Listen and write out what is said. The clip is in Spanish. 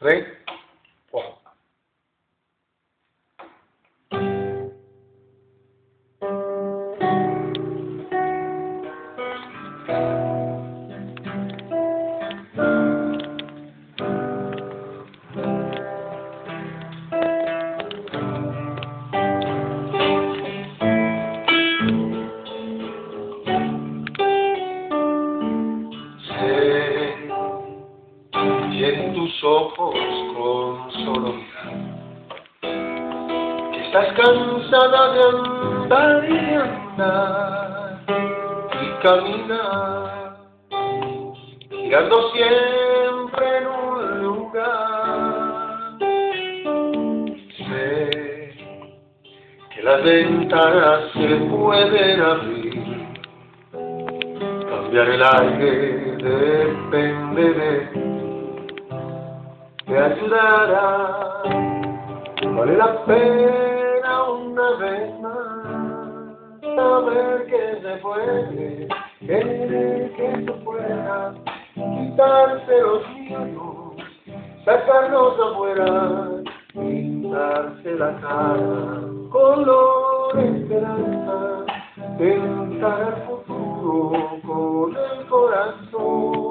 tres, cuatro. Sé y en tus ojos con solo mirar que estás cansada de andar y de andar y caminar girando siempre en un lugar sé que las ventanas se pueden abrir cambiar el aire depende de. Te ayudará, vale la pena una vez más saber que se puede, que, que se pueda quitarse los miedos, sacarlos afuera, pintarse la cara, color esperanza, tentar el futuro con el corazón.